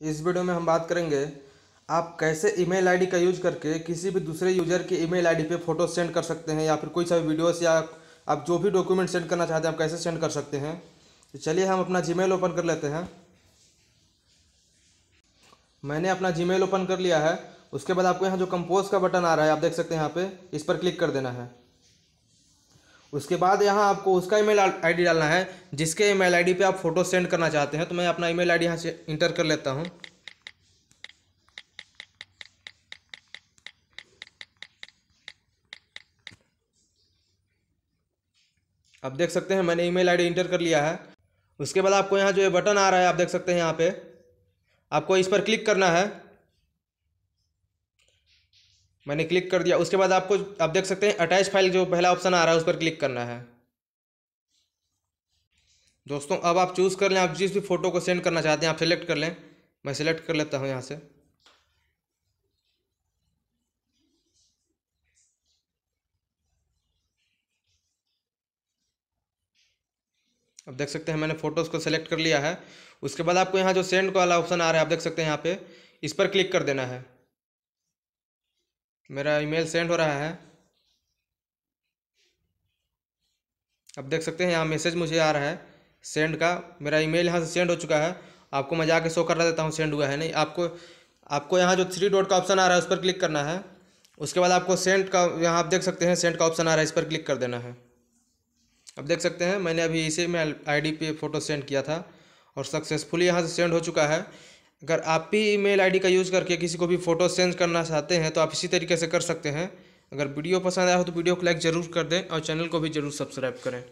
इस वीडियो में हम बात करेंगे, आप कैसे ईमेल आईडी का यूज़ करके किसी भी दूसरे यूज़र की ईमेल आईडी पे फ़ोटो सेंड कर सकते हैं या फिर कोई सा वीडियोस या आप जो भी डॉक्यूमेंट सेंड करना चाहते हैं, आप कैसे सेंड कर सकते हैं। तो चलिए हम अपना जीमेल ओपन कर लेते हैं। मैंने अपना जीमेल ओपन कर लिया है, उसके बाद आपको यहाँ जो कंपोज का बटन आ रहा है, आप देख सकते हैं यहाँ पर इस पर क्लिक कर देना है। उसके बाद यहाँ आपको उसका ईमेल आईडी डालना है, जिसके ईमेल आईडी पे आप फ़ोटो सेंड करना चाहते हैं तो मैं अपना ईमेल आईडी यहाँ से इंटर कर लेता हूँ। आप देख सकते हैं, मैंने ईमेल आईडी इंटर कर लिया है। उसके बाद आपको यहाँ जो ये बटन आ रहा है, आप देख सकते हैं यहाँ पे। आपको इस पर क्लिक करना है। मैंने क्लिक कर दिया। उसके बाद आपको आप देख सकते हैं अटैच फ़ाइल जो पहला ऑप्शन आ रहा है, उस पर क्लिक करना है। दोस्तों, अब आप चूज़ कर लें। आप जिस भी फ़ोटो को सेंड करना चाहते हैं, आप सेलेक्ट कर लें। मैं सेलेक्ट कर लेता हूँ यहाँ से। अब देख सकते हैं, मैंने फ़ोटोज़ को सेलेक्ट कर लिया है। उसके बाद आपको यहाँ जो सेंड वाला ऑप्शन आ रहा है, आप देख सकते हैं यहाँ पे। इस पर क्लिक कर देना है। मेरा ईमेल सेंड हो रहा है। अब देख सकते हैं, यहाँ मैसेज मुझे आ रहा है, सेंड का। मेरा ईमेल यहाँ से सेंड हो चुका है। आपको मैं जाके शो करा देता हूँ, सेंड हुआ है, नहीं, आपको आपको यहाँ जो थ्री डॉट का ऑप्शन आ रहा है, उस पर क्लिक करना है। उसके बाद आपको सेंड का, यहाँ आप देख सकते हैं सेंड का ऑप्शन आ रहा है, इस पर क्लिक कर देना है। अब देख सकते हैं, मैंने अभी इसी में आईडी पे फ़ोटो सेंड किया था और सक्सेसफुली यहाँ से सेंड हो चुका है। अगर आप भी ईमेल आईडी का यूज़ करके किसी को भी फ़ोटो सेंड करना चाहते हैं तो आप इसी तरीके से कर सकते हैं। अगर वीडियो पसंद आया हो तो वीडियो को लाइक ज़रूर कर दें और चैनल को भी ज़रूर सब्सक्राइब करें।